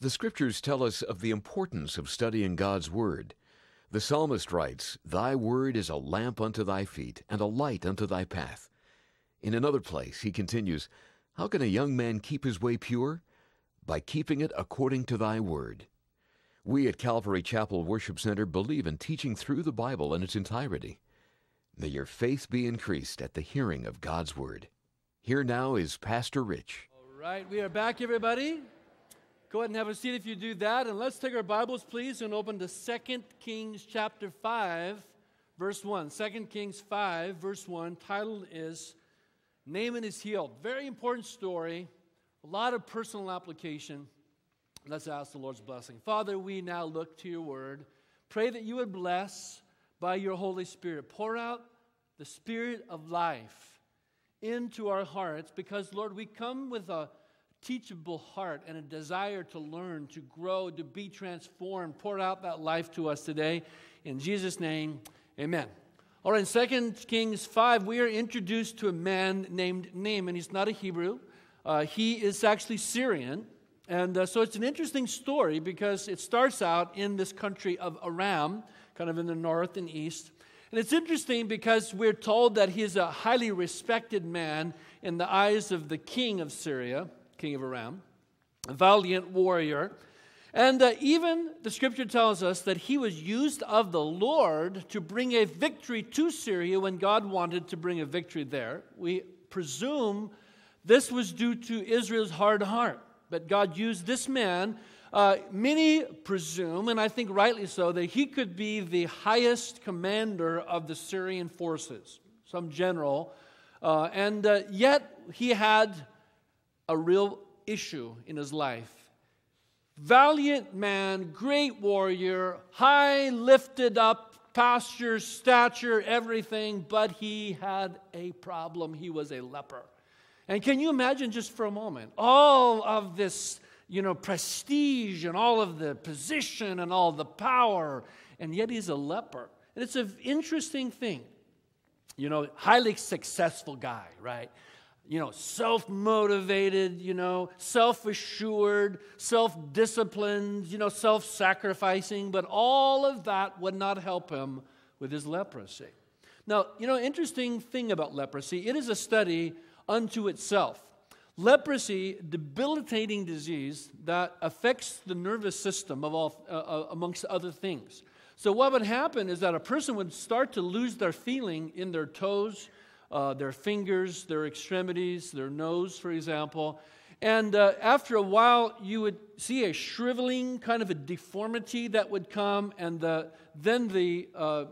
The scriptures tell us of the importance of studying God's Word. The psalmist writes, Thy Word is a lamp unto thy feet, and a light unto thy path. In another place, he continues, How can a young man keep his way pure? By keeping it according to thy Word. We at Calvary Chapel Worship Center believe in teaching through the Bible in its entirety. May your faith be increased at the hearing of God's Word. Here now is Pastor Rich. All right, we are back, everybody. Go ahead and have a seat if you do that. And let's take our Bibles, please, and open to 2 Kings chapter 5, verse 1. 2 Kings 5, verse 1. Title is Naaman is Healed. Very important story, a lot of personal application. Let's ask the Lord's blessing. Father, we now look to your word. Pray that you would bless by your Holy Spirit. Pour out the spirit of life into our hearts because, Lord, we come with a teachable heart and a desire to learn, to grow, to be transformed. Pour out that life to us today. In Jesus' name, amen. All right, in 2 Kings 5, we are introduced to a man named Naaman. He's not a Hebrew, uh, he is actually Syrian. And uh, so it's an interesting story because it starts out in this country of Aram, kind of in the north and east. And it's interesting because we're told that he's a highly respected man in the eyes of the king of Syria king of Aram, a valiant warrior. And uh, even the scripture tells us that he was used of the Lord to bring a victory to Syria when God wanted to bring a victory there. We presume this was due to Israel's hard heart. But God used this man. Uh, many presume, and I think rightly so, that he could be the highest commander of the Syrian forces, some general. Uh, and uh, yet he had a real issue in his life. Valiant man, great warrior, high lifted up, posture, stature, everything, but he had a problem. He was a leper. And can you imagine just for a moment all of this, you know, prestige and all of the position and all the power, and yet he's a leper. And it's an interesting thing. You know, highly successful guy, right? You know, self motivated, you know, self assured, self disciplined, you know, self sacrificing, but all of that would not help him with his leprosy. Now, you know, interesting thing about leprosy, it is a study unto itself. Leprosy, debilitating disease that affects the nervous system of all, uh, uh amongst other things. So, what would happen is that a person would start to lose their feeling in their toes, uh, their fingers, their extremities, their nose, for example. And uh, after a while, you would see a shriveling, kind of a deformity that would come, and the, then the, uh,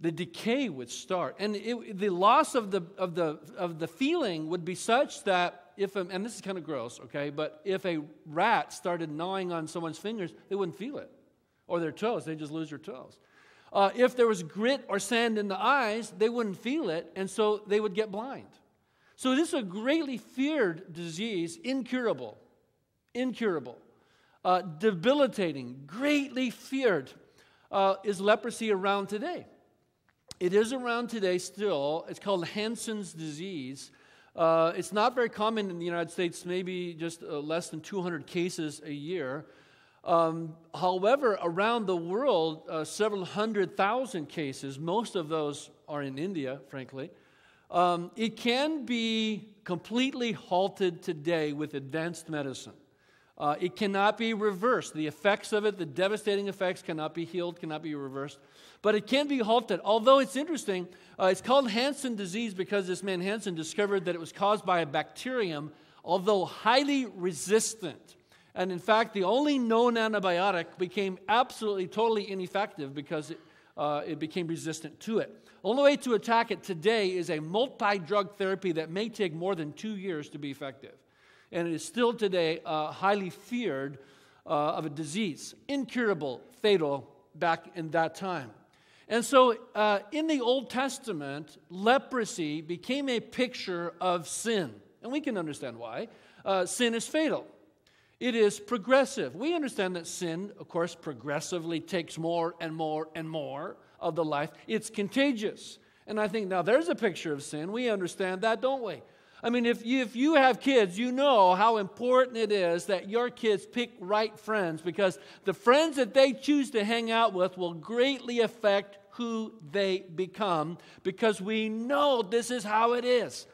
the decay would start. And it, the loss of the, of, the, of the feeling would be such that if, a, and this is kind of gross, okay, but if a rat started gnawing on someone's fingers, they wouldn't feel it. Or their toes, they just lose their toes. Uh, if there was grit or sand in the eyes, they wouldn't feel it, and so they would get blind. So, this is a greatly feared disease, incurable, incurable, uh, debilitating, greatly feared. Uh, is leprosy around today? It is around today still. It's called Hansen's disease. Uh, it's not very common in the United States, maybe just uh, less than 200 cases a year. Um, however, around the world, uh, several hundred thousand cases, most of those are in India, frankly. Um, it can be completely halted today with advanced medicine. Uh, it cannot be reversed. The effects of it, the devastating effects, cannot be healed, cannot be reversed. But it can be halted. Although it's interesting, uh, it's called Hansen disease because this man Hansen discovered that it was caused by a bacterium, although highly resistant. And in fact, the only known antibiotic became absolutely, totally ineffective because it, uh, it became resistant to it. The Only way to attack it today is a multi drug therapy that may take more than two years to be effective. And it is still today uh, highly feared uh, of a disease, incurable, fatal back in that time. And so uh, in the Old Testament, leprosy became a picture of sin. And we can understand why. Uh, sin is fatal. It is progressive. We understand that sin, of course, progressively takes more and more and more of the life. It's contagious. And I think now there's a picture of sin. We understand that, don't we? I mean, if you, if you have kids, you know how important it is that your kids pick right friends because the friends that they choose to hang out with will greatly affect who they become because we know this is how it is.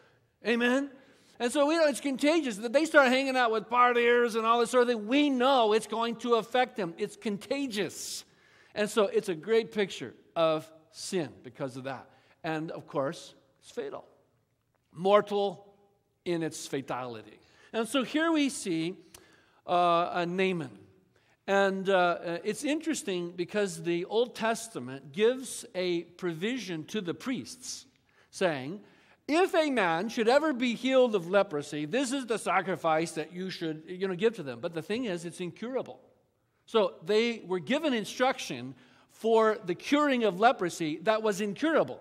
Amen? And so we know it's contagious. That they start hanging out with partiers and all this sort of thing, we know it's going to affect them. It's contagious. And so it's a great picture of sin because of that. And of course, it's fatal. Mortal in its fatality. And so here we see uh, a Naaman. And uh, uh, it's interesting because the Old Testament gives a provision to the priests saying, if a man should ever be healed of leprosy, this is the sacrifice that you should you know, give to them. But the thing is, it's incurable. So they were given instruction for the curing of leprosy that was incurable.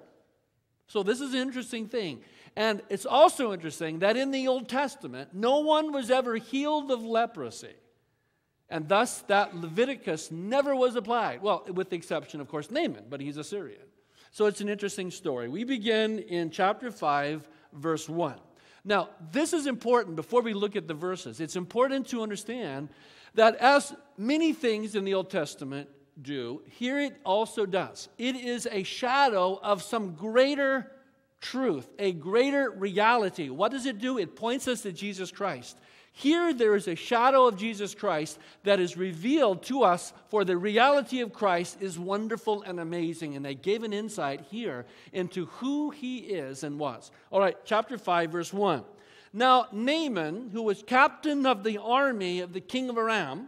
So this is an interesting thing. And it's also interesting that in the Old Testament, no one was ever healed of leprosy. And thus, that Leviticus never was applied. Well, with the exception, of course, Naaman, but he's a Syrian. So it's an interesting story. We begin in chapter 5, verse 1. Now, this is important before we look at the verses. It's important to understand that as many things in the Old Testament do, here it also does. It is a shadow of some greater truth, a greater reality. What does it do? It points us to Jesus Christ. Here, there is a shadow of Jesus Christ that is revealed to us, for the reality of Christ is wonderful and amazing. And they gave an insight here into who he is and was. All right, chapter 5, verse 1. Now, Naaman, who was captain of the army of the king of Aram,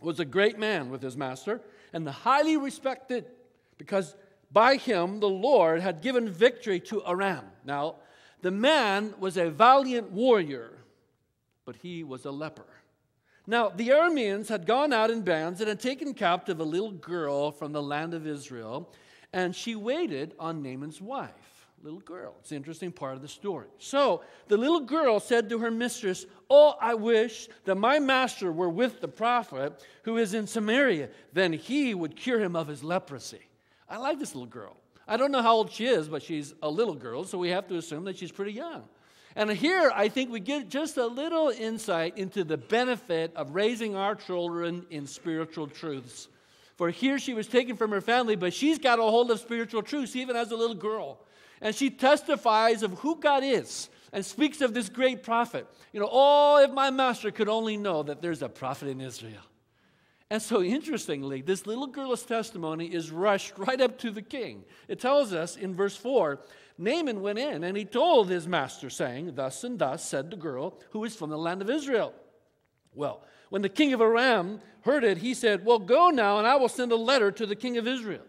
was a great man with his master and the highly respected because by him the Lord had given victory to Aram. Now, the man was a valiant warrior, but he was a leper. Now, the Arameans had gone out in bands and had taken captive a little girl from the land of Israel, and she waited on Naaman's wife. Little girl. It's an interesting part of the story. So the little girl said to her mistress, Oh, I wish that my master were with the prophet who is in Samaria. Then he would cure him of his leprosy. I like this little girl. I don't know how old she is, but she's a little girl, so we have to assume that she's pretty young. And here, I think we get just a little insight into the benefit of raising our children in spiritual truths. For here she was taken from her family, but she's got a hold of spiritual truths even as a little girl. And she testifies of who God is and speaks of this great prophet. You know, oh, if my master could only know that there's a prophet in Israel. And so, interestingly, this little girl's testimony is rushed right up to the king. It tells us in verse 4 Naaman went in and he told his master, saying, Thus and thus said the girl who is from the land of Israel. Well, when the king of Aram heard it, he said, Well, go now, and I will send a letter to the king of Israel.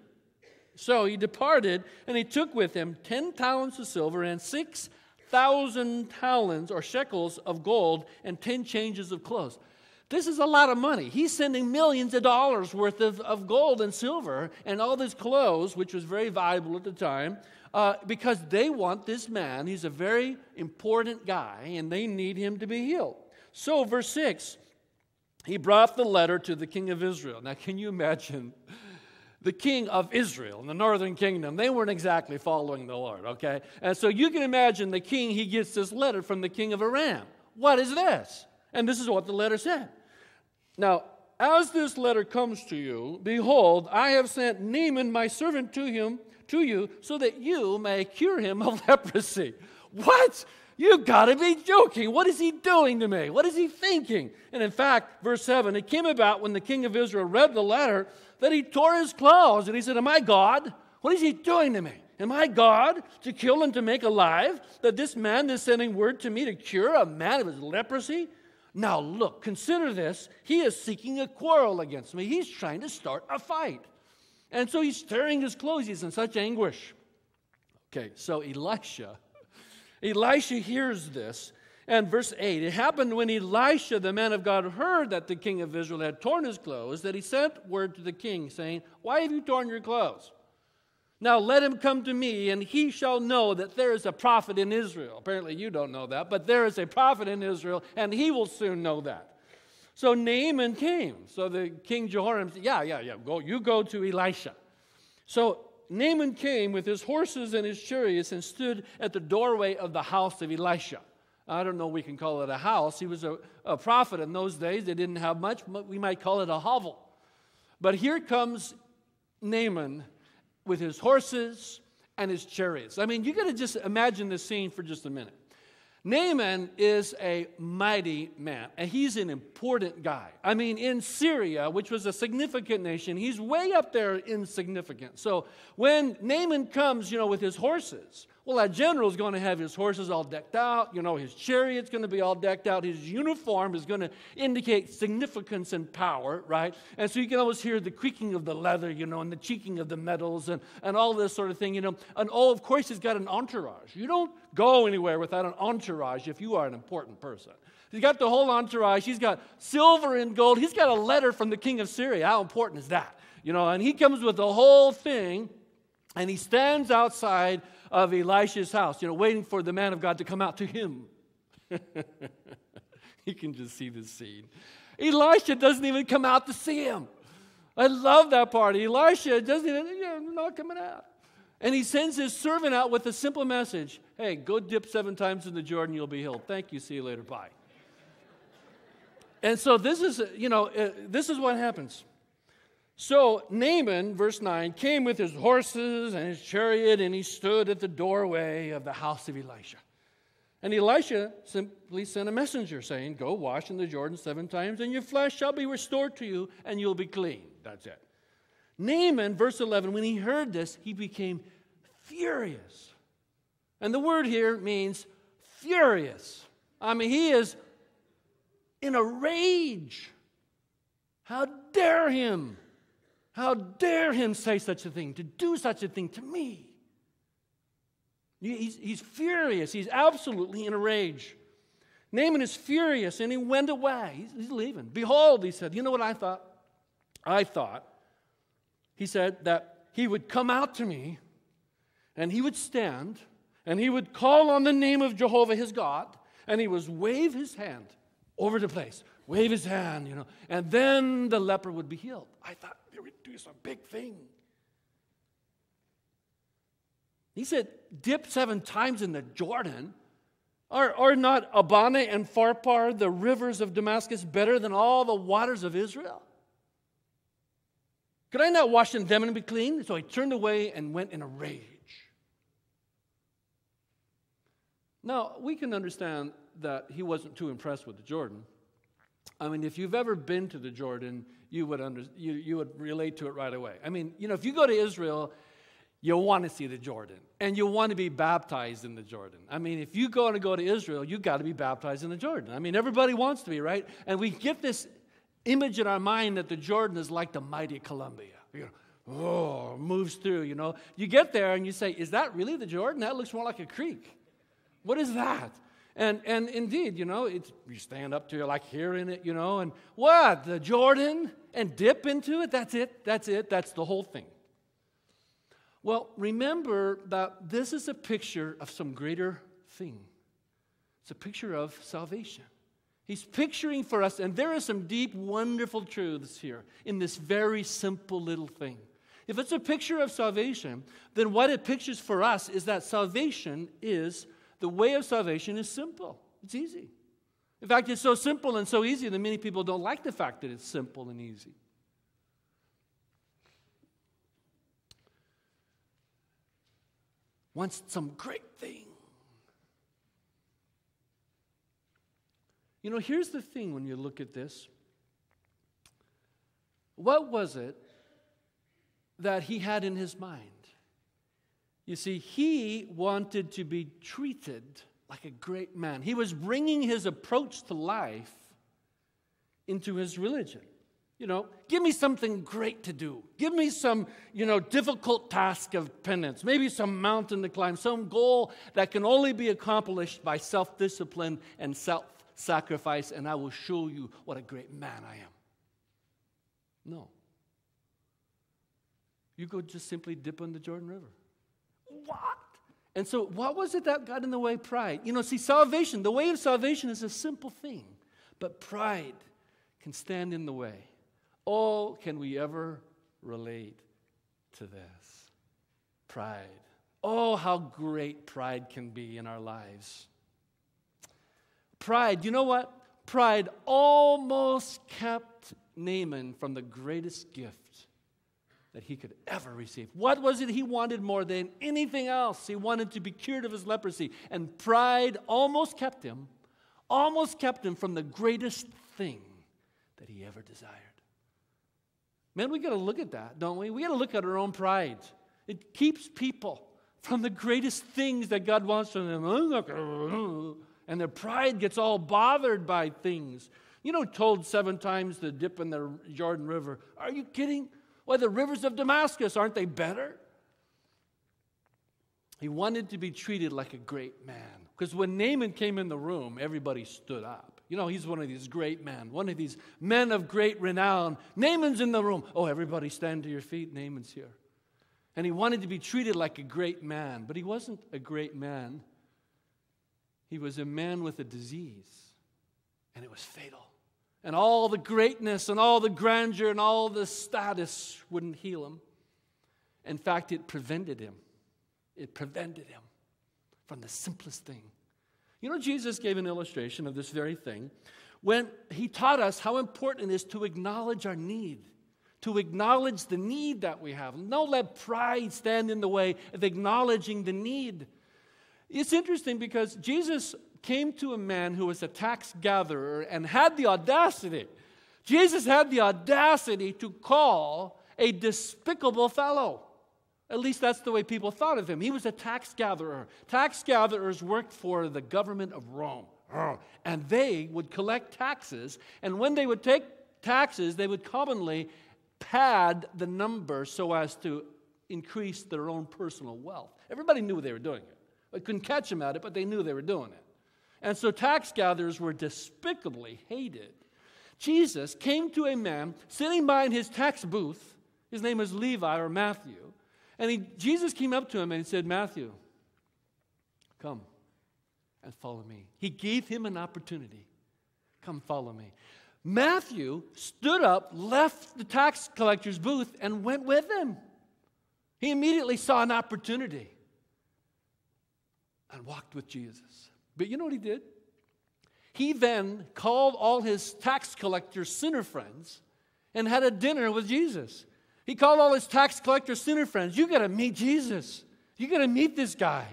So he departed, and he took with him 10 talents of silver and 6,000 talents or shekels of gold and 10 changes of clothes. This is a lot of money. He's sending millions of dollars worth of, of gold and silver and all these clothes, which was very valuable at the time, uh, because they want this man. He's a very important guy, and they need him to be healed. So, verse 6, he brought the letter to the king of Israel. Now, can you imagine? the king of Israel in the northern kingdom, they weren't exactly following the Lord, okay? And so you can imagine the king, he gets this letter from the king of Aram. What is this? And this is what the letter said now, as this letter comes to you, behold, I have sent Naaman, my servant, to him, to you, so that you may cure him of leprosy. What? You gotta be joking. What is he doing to me? What is he thinking? And in fact, verse 7, it came about when the king of Israel read the letter that he tore his clothes and he said, Am I God? What is he doing to me? Am I God to kill and to make alive? That this man is sending word to me to cure a man of his leprosy? Now, look, consider this. He is seeking a quarrel against me. He's trying to start a fight. And so he's tearing his clothes. He's in such anguish. Okay, so Elisha, Elisha hears this. And verse 8 It happened when Elisha, the man of God, heard that the king of Israel had torn his clothes, that he sent word to the king, saying, Why have you torn your clothes? Now let him come to me, and he shall know that there is a prophet in Israel. Apparently, you don't know that, but there is a prophet in Israel, and he will soon know that. So Naaman came. So the king Jehoram said, Yeah, yeah, yeah, go, you go to Elisha. So Naaman came with his horses and his chariots and stood at the doorway of the house of Elisha. I don't know, we can call it a house. He was a, a prophet in those days. They didn't have much, but we might call it a hovel. But here comes Naaman with his horses and his chariots. I mean, you got to just imagine the scene for just a minute. Naaman is a mighty man, and he's an important guy. I mean, in Syria, which was a significant nation, he's way up there in significance. So when Naaman comes, you know, with his horses, well, that general's going to have his horses all decked out. You know, his chariot's going to be all decked out. His uniform is going to indicate significance and power, right? And so you can always hear the creaking of the leather, you know, and the cheeking of the metals and, and all this sort of thing, you know. And oh, of course, he's got an entourage. You don't go anywhere without an entourage if you are an important person. He's got the whole entourage. He's got silver and gold. He's got a letter from the king of Syria. How important is that? You know, and he comes with the whole thing and he stands outside of Elisha's house, you know, waiting for the man of God to come out to him. you can just see the scene. Elisha doesn't even come out to see him. I love that part. Elisha doesn't even, you know, not coming out. And he sends his servant out with a simple message Hey, go dip seven times in the Jordan, you'll be healed. Thank you. See you later. Bye. And so this is, you know, uh, this is what happens. So Naaman, verse 9, came with his horses and his chariot, and he stood at the doorway of the house of Elisha. And Elisha simply sent a messenger saying, Go wash in the Jordan seven times, and your flesh shall be restored to you, and you'll be clean. That's it. Naaman, verse 11, when he heard this, he became furious. And the word here means furious. I mean, he is in a rage. How dare him! How dare him say such a thing, to do such a thing to me? He's, he's furious. He's absolutely in a rage. Naaman is furious and he went away. He's, he's leaving. Behold, he said, You know what I thought? I thought, he said, that he would come out to me and he would stand and he would call on the name of Jehovah his God and he would wave his hand over the place, wave his hand, you know, and then the leper would be healed. I thought, do some big thing. He said, dip seven times in the Jordan. Are, are not Abana and Pharpar, the rivers of Damascus, better than all the waters of Israel? Could I not wash in them and be clean? So I turned away and went in a rage. Now, we can understand that he wasn't too impressed with the Jordan. I mean, if you've ever been to the Jordan, you would, under, you, you would relate to it right away. I mean, you know, if you go to Israel, you want to see the Jordan and you want to be baptized in the Jordan. I mean, if you go to go to Israel, you got to be baptized in the Jordan. I mean, everybody wants to be, right? And we get this image in our mind that the Jordan is like the mighty Columbia. You know, oh, moves through, you know. You get there and you say, Is that really the Jordan? That looks more like a creek. What is that? And, and indeed, you know, you stand up to it like hearing it, you know, and what? The Jordan? And dip into it? That's it? That's it? That's the whole thing. Well, remember that this is a picture of some greater thing. It's a picture of salvation. He's picturing for us, and there are some deep, wonderful truths here in this very simple little thing. If it's a picture of salvation, then what it pictures for us is that salvation is the way of salvation is simple, it's easy. In fact, it's so simple and so easy that many people don't like the fact that it's simple and easy. Wants some great thing. You know, here's the thing when you look at this. What was it that he had in his mind? You see, he wanted to be treated like a great man. He was bringing his approach to life into his religion. You know, give me something great to do. Give me some, you know, difficult task of penance, maybe some mountain to climb, some goal that can only be accomplished by self discipline and self sacrifice, and I will show you what a great man I am. No. You go just simply dip in the Jordan River. What? And so, what was it that got in the way? Pride. You know, see, salvation, the way of salvation is a simple thing, but pride can stand in the way. Oh, can we ever relate to this? Pride. Oh, how great pride can be in our lives. Pride, you know what? Pride almost kept Naaman from the greatest gift that he could ever receive. What was it he wanted more than anything else? He wanted to be cured of his leprosy. And pride almost kept him, almost kept him from the greatest thing that he ever desired. Man, we got to look at that, don't we? We got to look at our own pride. It keeps people from the greatest things that God wants from them. And their pride gets all bothered by things. You know, told seven times to dip in the Jordan River. Are you kidding? Why, the rivers of Damascus, aren't they better? He wanted to be treated like a great man. Because when Naaman came in the room, everybody stood up. You know, he's one of these great men, one of these men of great renown. Naaman's in the room. Oh, everybody stand to your feet. Naaman's here. And he wanted to be treated like a great man, but he wasn't a great man. He was a man with a disease, and it was fatal. And all the greatness and all the grandeur and all the status wouldn't heal him. In fact, it prevented him. It prevented him from the simplest thing. You know, Jesus gave an illustration of this very thing when he taught us how important it is to acknowledge our need, to acknowledge the need that we have. Don't let pride stand in the way of acknowledging the need. It's interesting because Jesus came to a man who was a tax gatherer and had the audacity, Jesus had the audacity to call a despicable fellow. At least that's the way people thought of him. He was a tax gatherer. Tax gatherers worked for the government of Rome. And they would collect taxes. And when they would take taxes, they would commonly pad the number so as to increase their own personal wealth. Everybody knew they were doing it. They couldn't catch them at it, but they knew they were doing it. And so tax gatherers were despicably hated. Jesus came to a man sitting by in his tax booth. His name was Levi or Matthew. And he, Jesus came up to him and he said, Matthew, come and follow me. He gave him an opportunity. Come follow me. Matthew stood up, left the tax collector's booth, and went with him. He immediately saw an opportunity and walked with Jesus. But you know what he did? He then called all his tax collector sinner friends and had a dinner with Jesus. He called all his tax collector sinner friends. You got to meet Jesus. You got to meet this guy.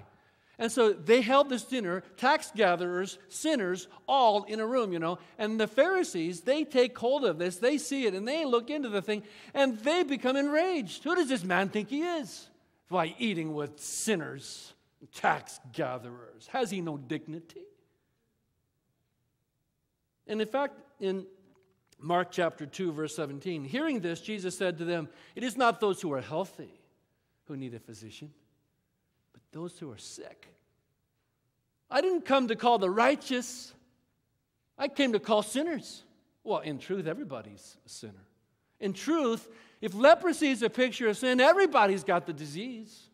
And so they held this dinner, tax gatherers, sinners, all in a room, you know. And the Pharisees, they take hold of this, they see it, and they look into the thing, and they become enraged. Who does this man think he is? Why, eating with sinners tax gatherers. Has he no dignity? And in fact, in Mark chapter 2, verse 17, hearing this, Jesus said to them, It is not those who are healthy who need a physician, but those who are sick. I didn't come to call the righteous, I came to call sinners. Well, in truth, everybody's a sinner. In truth, if leprosy is a picture of sin, everybody's got the disease.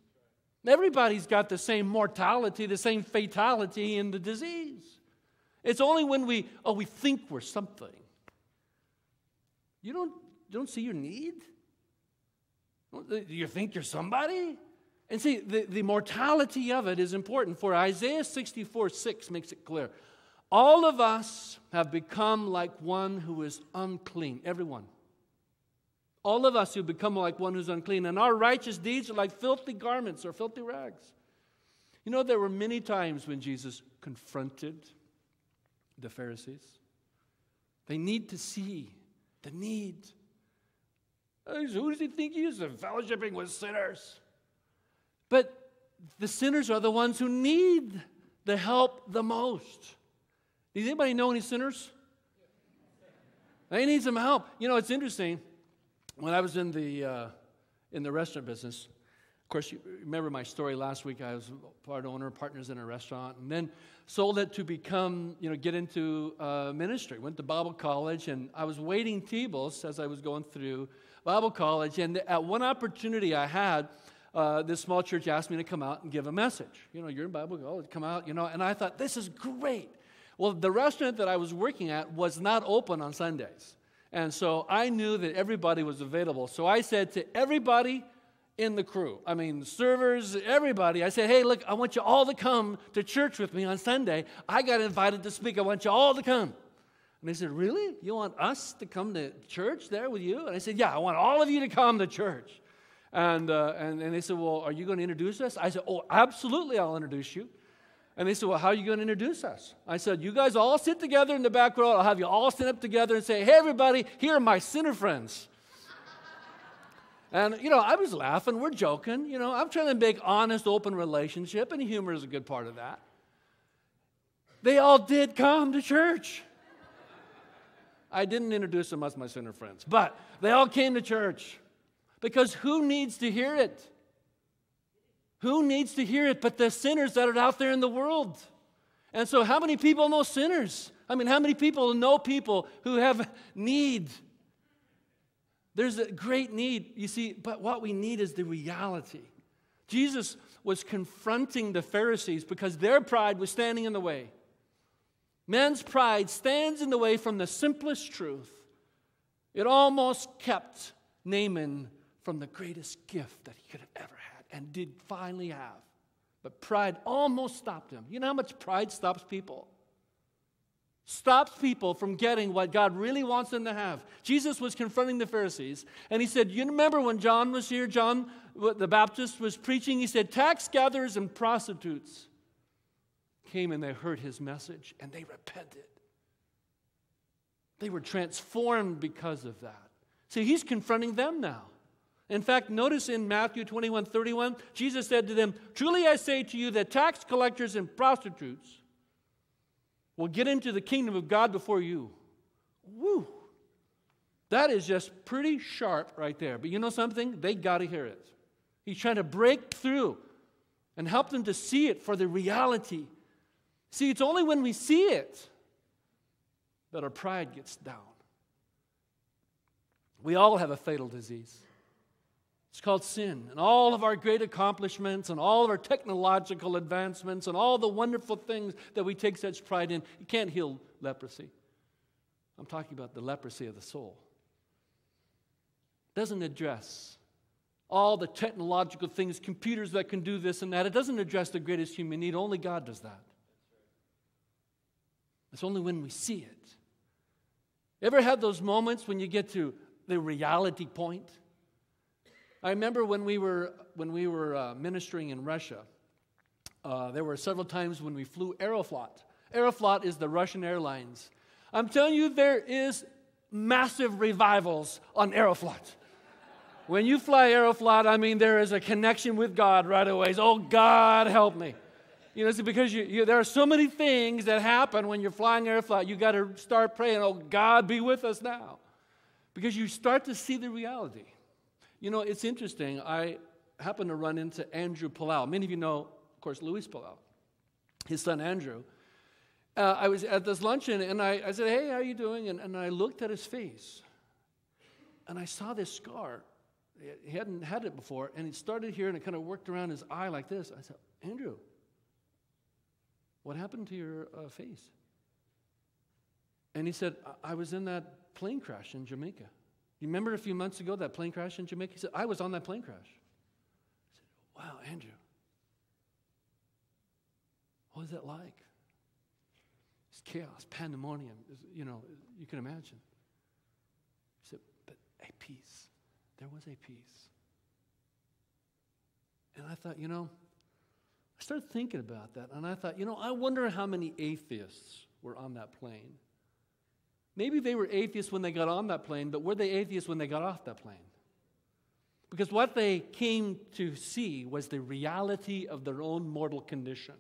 Everybody's got the same mortality, the same fatality in the disease. It's only when we, oh, we think we're something. You don't, you don't see your need? Do uh, you think you're somebody? And see, the, the mortality of it is important, for Isaiah 64 6 makes it clear. All of us have become like one who is unclean, everyone. All of us who become like one who's unclean, and our righteous deeds are like filthy garments or filthy rags. You know, there were many times when Jesus confronted the Pharisees. They need to see the need. Who does he think he is? Fellowshipping with sinners. But the sinners are the ones who need the help the most. Does anybody know any sinners? They need some help. You know, it's interesting when I was in the, uh, in the restaurant business, of course, you remember my story last week. I was part owner, partners in a restaurant, and then sold it to become, you know, get into uh, ministry. Went to Bible college, and I was waiting tables as I was going through Bible college. And at one opportunity I had, uh, this small church asked me to come out and give a message. You know, you're in Bible college, come out, you know. And I thought, this is great. Well, the restaurant that I was working at was not open on Sundays. And so I knew that everybody was available. So I said to everybody in the crew. I mean, servers, everybody. I said, hey, look, I want you all to come to church with me on Sunday. I got invited to speak. I want you all to come. And they said, really? You want us to come to church there with you? And I said, yeah, I want all of you to come to church. And, uh, and, and they said, well, are you going to introduce us? I said, oh, absolutely, I'll introduce you. And they said, Well, how are you going to introduce us? I said, You guys all sit together in the back row. I'll have you all stand up together and say, Hey, everybody, here are my sinner friends. And, you know, I was laughing. We're joking. You know, I'm trying to make honest, open relationship, and humor is a good part of that. They all did come to church. I didn't introduce them as my sinner friends, but they all came to church because who needs to hear it? Who needs to hear it but the sinners that are out there in the world? And so, how many people know sinners? I mean, how many people know people who have need? There's a great need, you see, but what we need is the reality. Jesus was confronting the Pharisees because their pride was standing in the way. Men's pride stands in the way from the simplest truth. It almost kept Naaman from the greatest gift that he could have ever had and did finally have. But pride almost stopped him. You know how much pride stops people? stops people from getting what God really wants them to have. Jesus was confronting the Pharisees, and he said, You remember when John was here? John the Baptist was preaching. He said, Tax gatherers and prostitutes came and they heard his message and they repented. They were transformed because of that. See, he's confronting them now. In fact, notice in Matthew 21 31, Jesus said to them, Truly I say to you that tax collectors and prostitutes will get into the kingdom of God before you. Woo! That is just pretty sharp right there. But you know something? They got to hear it. He's trying to break through and help them to see it for the reality. See, it's only when we see it that our pride gets down. We all have a fatal disease. It's called sin. And all of our great accomplishments and all of our technological advancements and all the wonderful things that we take such pride in, you can't heal leprosy. I'm talking about the leprosy of the soul. It doesn't address all the technological things, computers that can do this and that. It doesn't address the greatest human need. Only God does that. It's only when we see it. Ever had those moments when you get to the reality point? I remember when we were, when we were uh, ministering in Russia, uh, there were several times when we flew Aeroflot. Aeroflot is the Russian Airlines. I'm telling you, there is massive revivals on Aeroflot. When you fly Aeroflot, I mean, there is a connection with God right away. oh, God, help me. You know, it's because you, you, there are so many things that happen when you're flying Aeroflot. You got to start praying, oh, God, be with us now. Because you start to see the reality. You know, it's interesting. I happened to run into Andrew Palau. Many of you know, of course, Luis Palau, his son Andrew. Uh, I was at this luncheon and I, I said, Hey, how are you doing? And, and I looked at his face and I saw this scar. He hadn't had it before, and it started here and it kind of worked around his eye like this. I said, Andrew, what happened to your uh, face? And he said, I-, I was in that plane crash in Jamaica. You remember a few months ago that plane crash in Jamaica? He said, I was on that plane crash. I said, Wow, Andrew. What was that like? It's chaos, pandemonium, you know, you can imagine. He said, but a peace. There was a peace. And I thought, you know, I started thinking about that, and I thought, you know, I wonder how many atheists were on that plane. Maybe they were atheists when they got on that plane, but were they atheists when they got off that plane? Because what they came to see was the reality of their own mortal condition.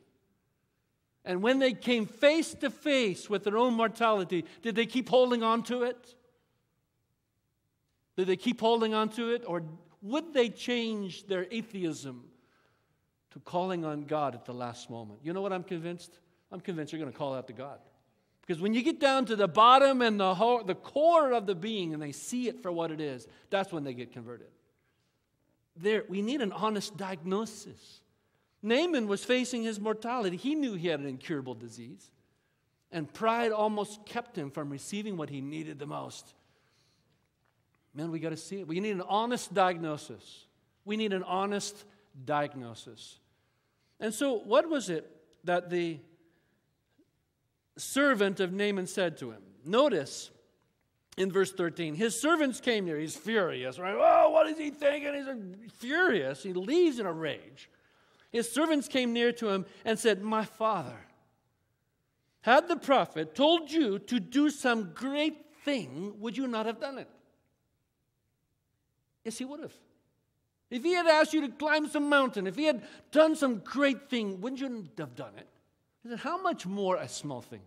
And when they came face to face with their own mortality, did they keep holding on to it? Did they keep holding on to it? Or would they change their atheism to calling on God at the last moment? You know what I'm convinced? I'm convinced you're going to call out to God. Because when you get down to the bottom and the, whole, the core of the being and they see it for what it is, that's when they get converted. There, we need an honest diagnosis. Naaman was facing his mortality. He knew he had an incurable disease. And pride almost kept him from receiving what he needed the most. Man, we got to see it. We need an honest diagnosis. We need an honest diagnosis. And so, what was it that the servant of Naaman said to him? Notice in verse 13, his servants came near. He's furious, right? Oh, what is he thinking? He's furious. He leaves in a rage. His servants came near to him and said, My father, had the prophet told you to do some great thing, would you not have done it? Yes, he would have. If he had asked you to climb some mountain, if he had done some great thing, wouldn't you have done it? He said, How much more a small thing?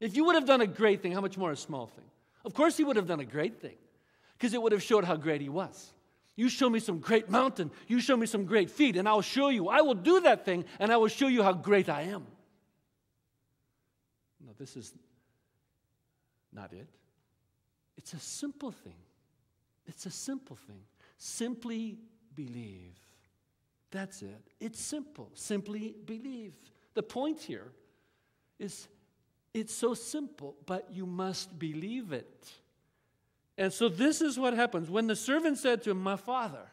If you would have done a great thing, how much more a small thing? Of course, he would have done a great thing because it would have showed how great he was. You show me some great mountain, you show me some great feat, and I'll show you. I will do that thing, and I will show you how great I am. No, this is not it. It's a simple thing. It's a simple thing. Simply believe. That's it. It's simple. Simply believe. The point here is it's so simple, but you must believe it. And so this is what happens. When the servant said to him, My father,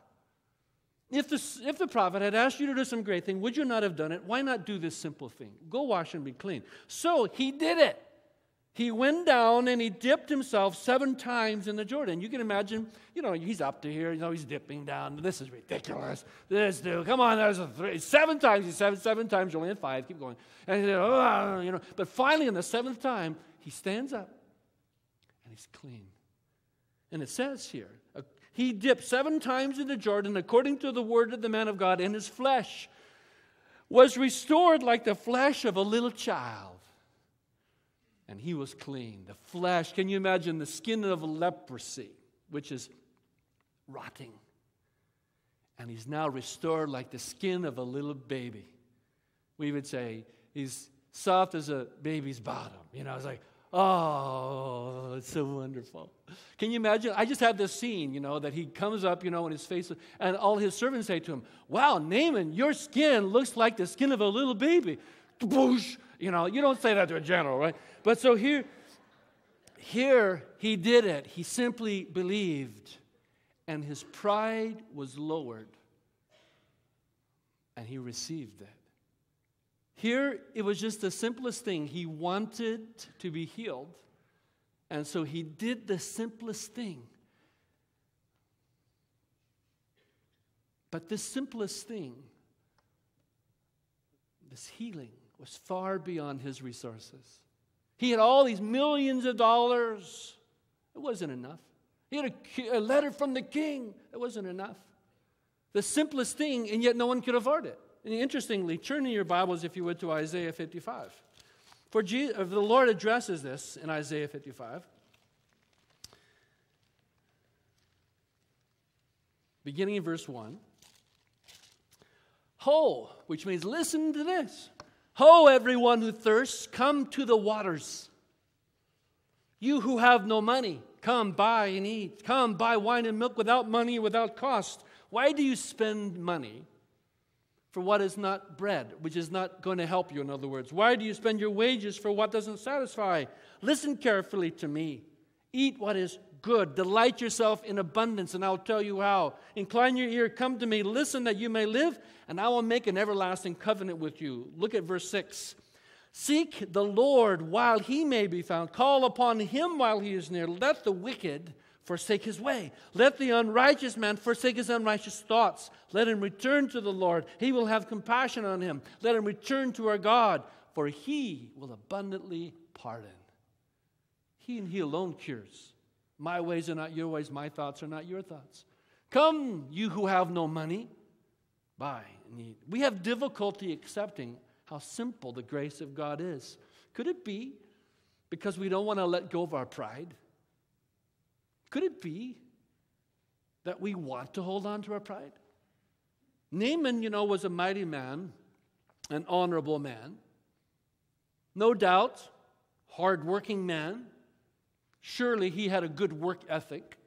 if the, if the prophet had asked you to do some great thing, would you not have done it? Why not do this simple thing? Go wash and be clean. So he did it. He went down and he dipped himself seven times in the Jordan. You can imagine, you know, he's up to here, you know, he's dipping down. This is ridiculous. This dude, come on, there's a three. Seven times, he seven, seven times, you only had five, keep going. And he said, oh, you know, but finally, in the seventh time, he stands up and he's clean. And it says here, uh, he dipped seven times in the Jordan according to the word of the man of God, and his flesh was restored like the flesh of a little child and he was clean. The flesh, can you imagine the skin of leprosy, which is rotting? And he's now restored like the skin of a little baby. We would say he's soft as a baby's bottom. You know, it's like, oh, it's so wonderful. Can you imagine? I just have this scene, you know, that he comes up, you know, and his face, and all his servants say to him, Wow, Naaman, your skin looks like the skin of a little baby. Boosh! You know, you don't say that to a general, right? But so here, here he did it. He simply believed, and his pride was lowered, and he received it. Here, it was just the simplest thing. He wanted to be healed, and so he did the simplest thing. But this simplest thing, this healing, was far beyond his resources. He had all these millions of dollars. It wasn't enough. He had a, a letter from the king. It wasn't enough. The simplest thing, and yet no one could afford it. And interestingly, turn in your Bibles, if you would, to Isaiah 55. For Jesus, uh, the Lord addresses this in Isaiah 55. Beginning in verse 1. Ho, which means listen to this. Ho, everyone who thirsts, come to the waters. You who have no money, come buy and eat. Come buy wine and milk without money, without cost. Why do you spend money for what is not bread, which is not going to help you, in other words? Why do you spend your wages for what doesn't satisfy? Listen carefully to me. Eat what is good. Delight yourself in abundance, and I'll tell you how. Incline your ear, come to me, listen that you may live, and I will make an everlasting covenant with you. Look at verse 6. Seek the Lord while he may be found, call upon him while he is near. Let the wicked forsake his way. Let the unrighteous man forsake his unrighteous thoughts. Let him return to the Lord. He will have compassion on him. Let him return to our God, for he will abundantly pardon. He and he alone cures. My ways are not your ways, my thoughts are not your thoughts. Come, you who have no money, buy and eat. We have difficulty accepting how simple the grace of God is. Could it be because we don't want to let go of our pride? Could it be that we want to hold on to our pride? Naaman, you know, was a mighty man, an honorable man. No doubt, hardworking man. Surely he had a good work ethic.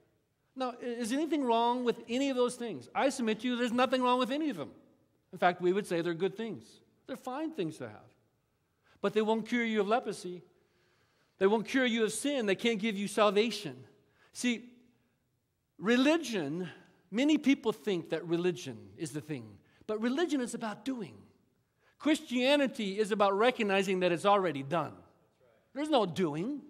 Now, is anything wrong with any of those things? I submit to you there's nothing wrong with any of them. In fact, we would say they're good things. They're fine things to have. But they won't cure you of leprosy. They won't cure you of sin. They can't give you salvation. See, religion Many people think that religion is the thing, but religion is about doing. Christianity is about recognizing that it's already done. There's no doing,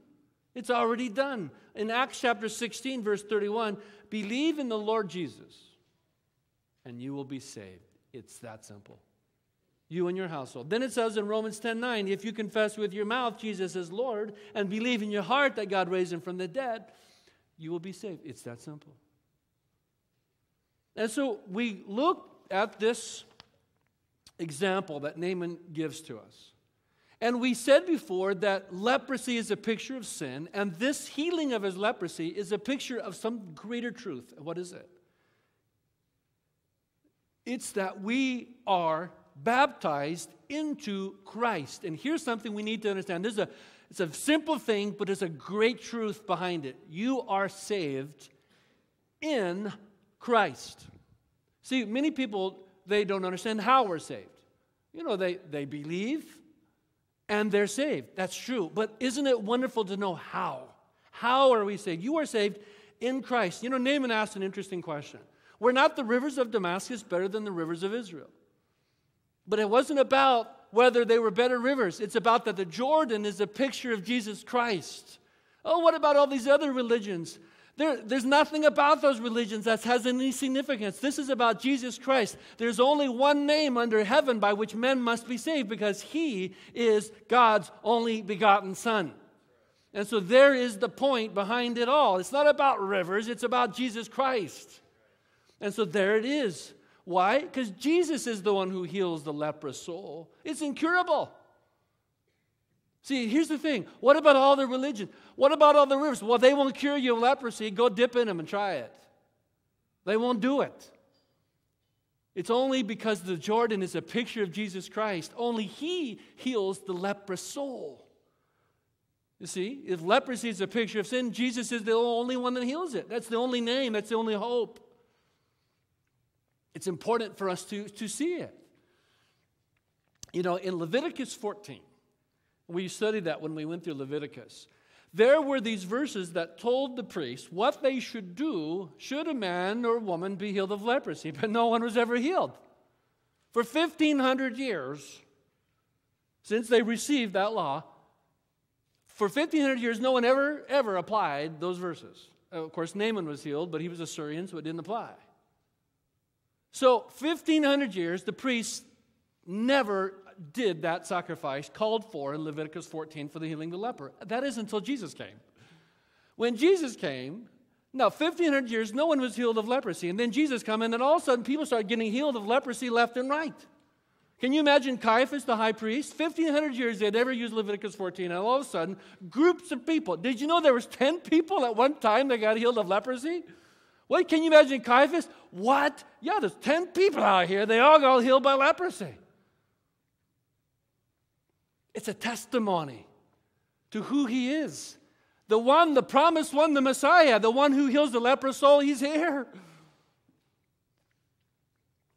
it's already done. In Acts chapter 16, verse 31, believe in the Lord Jesus and you will be saved. It's that simple. You and your household. Then it says in Romans 10 9, if you confess with your mouth Jesus is Lord and believe in your heart that God raised him from the dead, you will be saved. It's that simple. And so we look at this example that Naaman gives to us. And we said before that leprosy is a picture of sin, and this healing of his leprosy is a picture of some greater truth. What is it? It's that we are baptized into Christ. And here's something we need to understand. This is a, it's a simple thing, but there's a great truth behind it. You are saved in Christ. See, many people, they don't understand how we're saved. You know, they, they believe and they're saved. That's true. But isn't it wonderful to know how? How are we saved? You are saved in Christ. You know, Naaman asked an interesting question. Were not the rivers of Damascus better than the rivers of Israel? But it wasn't about whether they were better rivers. It's about that the Jordan is a picture of Jesus Christ. Oh, what about all these other religions? There, there's nothing about those religions that has any significance. This is about Jesus Christ. There's only one name under heaven by which men must be saved because he is God's only begotten Son. And so there is the point behind it all. It's not about rivers, it's about Jesus Christ. And so there it is. Why? Because Jesus is the one who heals the leprous soul. It's incurable. See, here's the thing. What about all the religions? What about all the rivers? Well, they won't cure you of leprosy. Go dip in them and try it. They won't do it. It's only because the Jordan is a picture of Jesus Christ. Only He heals the leprous soul. You see, if leprosy is a picture of sin, Jesus is the only one that heals it. That's the only name, that's the only hope. It's important for us to, to see it. You know, in Leviticus 14, we studied that when we went through Leviticus. There were these verses that told the priests what they should do should a man or woman be healed of leprosy, but no one was ever healed. For 1,500 years, since they received that law, for 1,500 years, no one ever, ever applied those verses. Of course, Naaman was healed, but he was a Syrian, so it didn't apply. So, 1,500 years, the priests never did that sacrifice called for in Leviticus 14 for the healing of the leper. That is until Jesus came. When Jesus came, now 1500 years, no one was healed of leprosy. And then Jesus came, and then all of a sudden people started getting healed of leprosy left and right. Can you imagine Caiaphas, the high priest? 1500 years they had never used Leviticus 14, and all of a sudden, groups of people. Did you know there was 10 people at one time that got healed of leprosy? What can you imagine Caiaphas? What? Yeah, there's 10 people out here. They all got healed by leprosy. It's a testimony to who he is. The one, the promised one, the Messiah, the one who heals the leprous soul, he's here.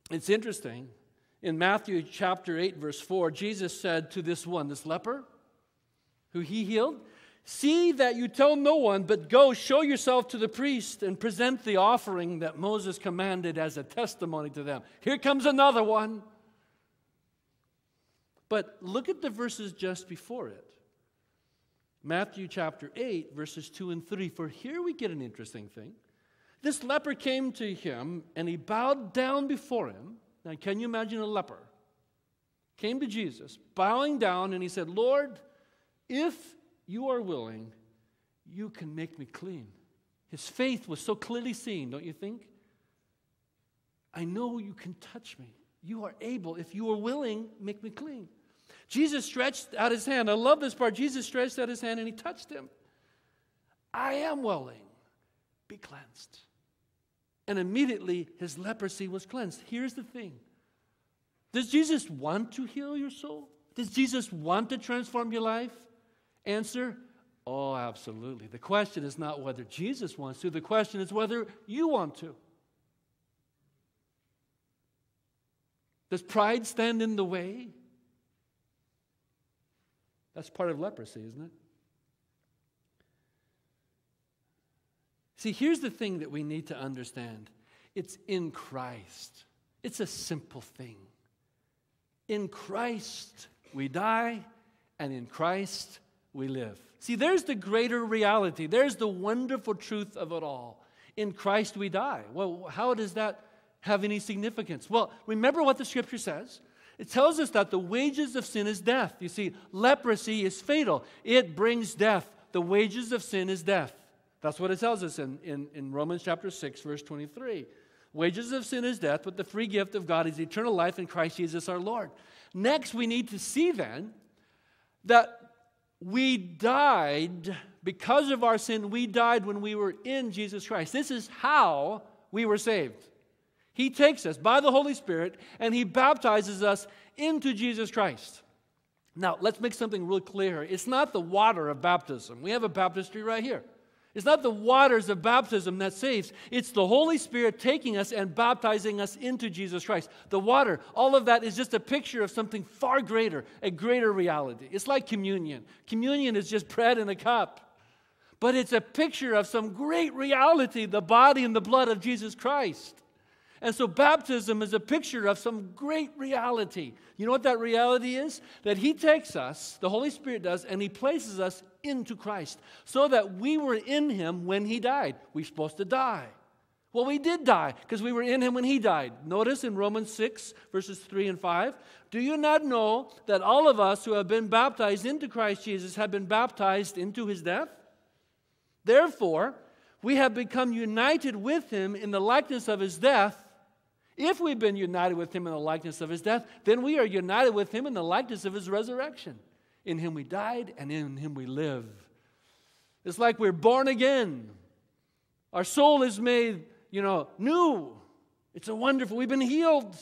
It's interesting. In Matthew chapter 8, verse 4, Jesus said to this one, this leper who he healed, See that you tell no one, but go show yourself to the priest and present the offering that Moses commanded as a testimony to them. Here comes another one. But look at the verses just before it. Matthew chapter 8, verses 2 and 3. For here we get an interesting thing. This leper came to him and he bowed down before him. Now, can you imagine a leper? Came to Jesus, bowing down, and he said, Lord, if you are willing, you can make me clean. His faith was so clearly seen, don't you think? I know you can touch me. You are able, if you are willing, make me clean. Jesus stretched out his hand. I love this part. Jesus stretched out his hand and he touched him. I am willing. Be cleansed. And immediately his leprosy was cleansed. Here's the thing Does Jesus want to heal your soul? Does Jesus want to transform your life? Answer Oh, absolutely. The question is not whether Jesus wants to, the question is whether you want to. Does pride stand in the way? That's part of leprosy, isn't it? See, here's the thing that we need to understand It's in Christ. It's a simple thing. In Christ we die, and in Christ we live. See, there's the greater reality. There's the wonderful truth of it all. In Christ we die. Well, how does that have any significance? Well, remember what the scripture says. It tells us that the wages of sin is death. You see, leprosy is fatal, it brings death. The wages of sin is death. That's what it tells us in, in, in Romans chapter 6, verse 23. Wages of sin is death, but the free gift of God is eternal life in Christ Jesus our Lord. Next, we need to see then that we died because of our sin. We died when we were in Jesus Christ. This is how we were saved. He takes us by the Holy Spirit and He baptizes us into Jesus Christ. Now, let's make something real clear. It's not the water of baptism. We have a baptistry right here. It's not the waters of baptism that saves, it's the Holy Spirit taking us and baptizing us into Jesus Christ. The water, all of that is just a picture of something far greater, a greater reality. It's like communion. Communion is just bread in a cup, but it's a picture of some great reality the body and the blood of Jesus Christ. And so baptism is a picture of some great reality. You know what that reality is? That He takes us, the Holy Spirit does, and He places us into Christ so that we were in Him when He died. We're supposed to die. Well, we did die because we were in Him when He died. Notice in Romans 6, verses 3 and 5 Do you not know that all of us who have been baptized into Christ Jesus have been baptized into His death? Therefore, we have become united with Him in the likeness of His death if we've been united with him in the likeness of his death, then we are united with him in the likeness of his resurrection. In him we died, and in him we live. It's like we're born again. Our soul is made, you know, new. It's a wonderful, we've been healed.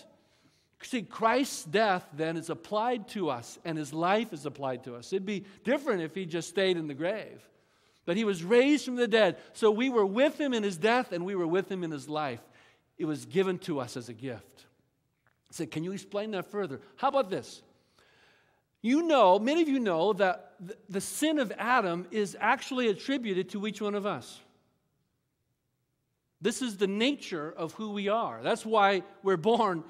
See, Christ's death then is applied to us, and his life is applied to us. It'd be different if he just stayed in the grave. But he was raised from the dead. So we were with him in his death, and we were with him in his life. It was given to us as a gift. I said, Can you explain that further? How about this? You know, many of you know that the sin of Adam is actually attributed to each one of us. This is the nature of who we are. That's why we're born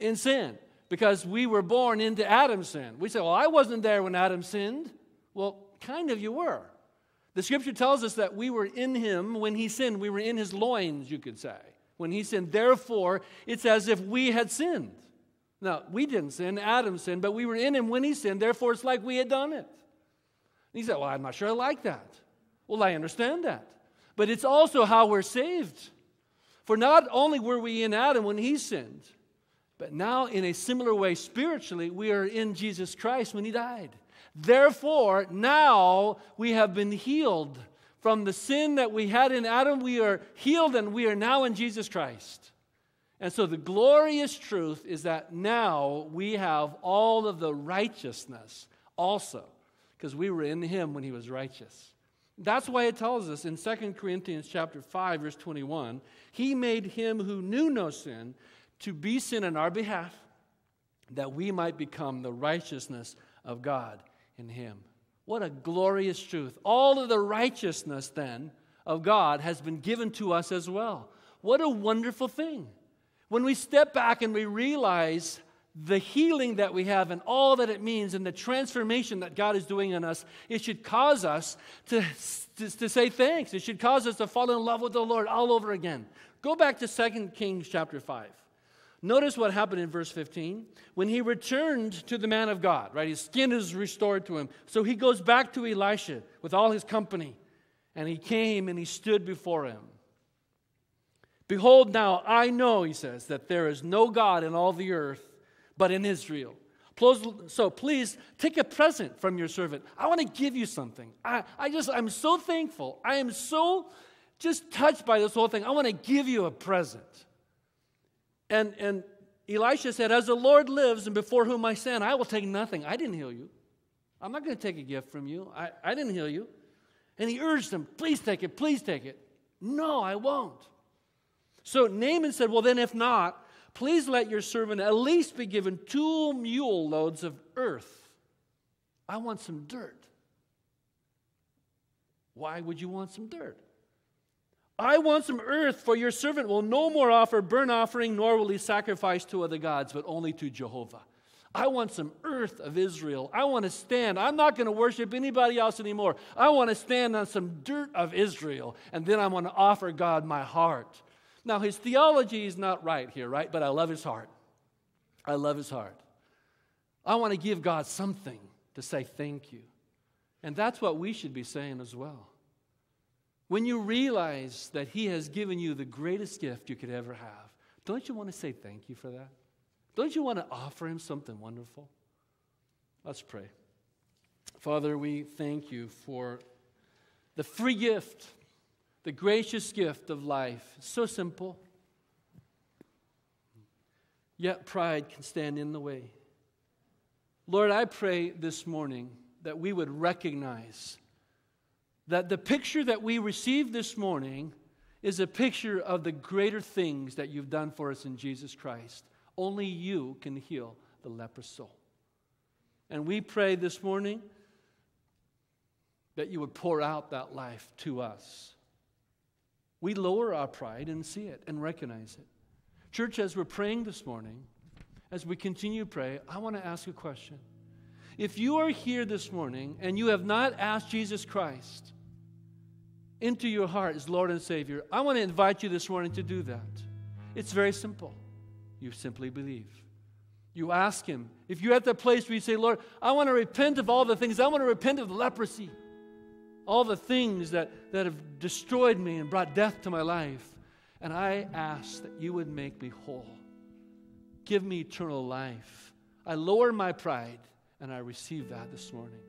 in sin, because we were born into Adam's sin. We say, Well, I wasn't there when Adam sinned. Well, kind of you were. The scripture tells us that we were in him when he sinned. We were in his loins, you could say when he sinned. Therefore, it's as if we had sinned. Now, we didn't sin, Adam sinned, but we were in him when he sinned. Therefore, it's like we had done it. And he said, Well, I'm not sure I like that. Well, I understand that. But it's also how we're saved. For not only were we in Adam when he sinned, but now, in a similar way, spiritually, we are in Jesus Christ when he died. Therefore, now we have been healed from the sin that we had in Adam, we are healed and we are now in Jesus Christ. And so the glorious truth is that now we have all of the righteousness also, because we were in him when he was righteous. That's why it tells us in 2 Corinthians chapter 5 verse 21, he made him who knew no sin to be sin on our behalf that we might become the righteousness of God in him. What a glorious truth. All of the righteousness then of God has been given to us as well. What a wonderful thing. When we step back and we realize the healing that we have and all that it means and the transformation that God is doing in us, it should cause us to, to, to, say thanks. It should cause us to fall in love with the Lord all over again. Go back to 2 Kings chapter 5. Notice what happened in verse 15. When he returned to the man of God, right, his skin is restored to him. So he goes back to Elisha with all his company, and he came and he stood before him. Behold, now I know, he says, that there is no God in all the earth but in Israel. So please take a present from your servant. I want to give you something. I, I just, I'm so thankful. I am so just touched by this whole thing. I want to give you a present. And, and Elisha said, As the Lord lives and before whom I stand, I will take nothing. I didn't heal you. I'm not going to take a gift from you. I, I didn't heal you. And he urged him, Please take it, please take it. No, I won't. So Naaman said, Well, then, if not, please let your servant at least be given two mule loads of earth. I want some dirt. Why would you want some dirt? I want some earth, for your servant will no more offer burnt offering, nor will he sacrifice to other gods, but only to Jehovah. I want some earth of Israel. I want to stand. I'm not going to worship anybody else anymore. I want to stand on some dirt of Israel, and then I want to offer God my heart. Now, his theology is not right here, right? But I love his heart. I love his heart. I want to give God something to say thank you. And that's what we should be saying as well. When you realize that He has given you the greatest gift you could ever have, don't you want to say thank you for that? Don't you want to offer Him something wonderful? Let's pray. Father, we thank you for the free gift, the gracious gift of life. so simple. Yet pride can stand in the way. Lord, I pray this morning that we would recognize that the picture that we received this morning is a picture of the greater things that you've done for us in Jesus Christ. Only you can heal the leprous soul. And we pray this morning that you would pour out that life to us. We lower our pride and see it and recognize it. Church, as we're praying this morning, as we continue to pray, I want to ask a question. If you are here this morning and you have not asked Jesus Christ into your heart as Lord and Savior, I want to invite you this morning to do that. It's very simple. You simply believe. You ask Him. If you're at that place where you say, Lord, I want to repent of all the things, I want to repent of the leprosy, all the things that, that have destroyed me and brought death to my life, and I ask that you would make me whole. Give me eternal life. I lower my pride and I receive that this morning.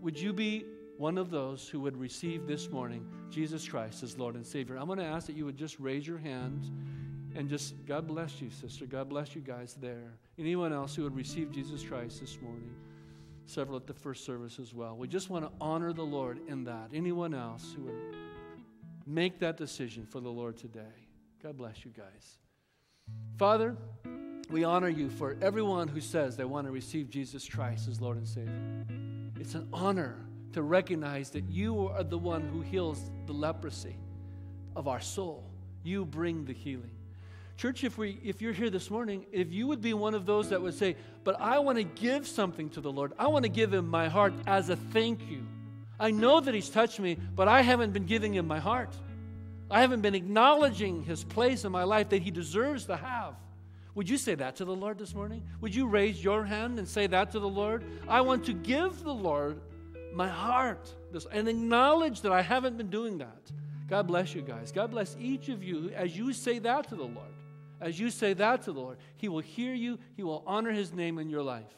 Would you be one of those who would receive this morning Jesus Christ as Lord and Savior. I'm going to ask that you would just raise your hand and just, God bless you, sister. God bless you guys there. Anyone else who would receive Jesus Christ this morning? Several at the first service as well. We just want to honor the Lord in that. Anyone else who would make that decision for the Lord today? God bless you guys. Father, we honor you for everyone who says they want to receive Jesus Christ as Lord and Savior. It's an honor to recognize that you are the one who heals the leprosy of our soul. You bring the healing. Church, if, we, if you're here this morning, if you would be one of those that would say, But I want to give something to the Lord, I want to give him my heart as a thank you. I know that he's touched me, but I haven't been giving him my heart. I haven't been acknowledging his place in my life that he deserves to have. Would you say that to the Lord this morning? Would you raise your hand and say that to the Lord? I want to give the Lord my heart and acknowledge that I haven't been doing that. God bless you guys. God bless each of you as you say that to the Lord. As you say that to the Lord, He will hear you, He will honor His name in your life.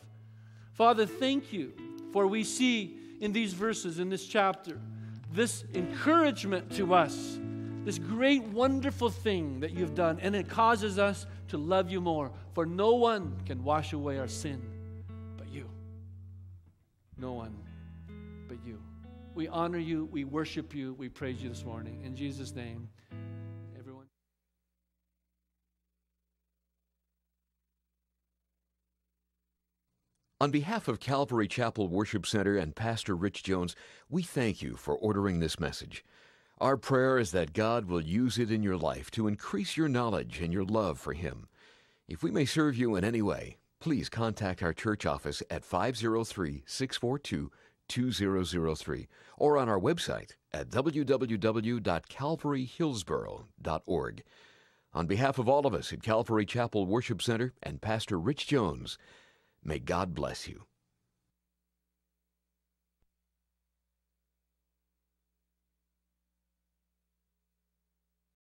Father, thank you for we see in these verses, in this chapter, this encouragement to us, this great, wonderful thing that you've done, and it causes us to love you more. For no one can wash away our sin but you. No one. We honor you, we worship you, we praise you this morning. In Jesus' name, everyone. On behalf of Calvary Chapel Worship Center and Pastor Rich Jones, we thank you for ordering this message. Our prayer is that God will use it in your life to increase your knowledge and your love for Him. If we may serve you in any way, please contact our church office at 503 642 2003 or on our website at www.calvaryhillsboro.org. On behalf of all of us at Calvary Chapel Worship Center and Pastor Rich Jones, may God bless you.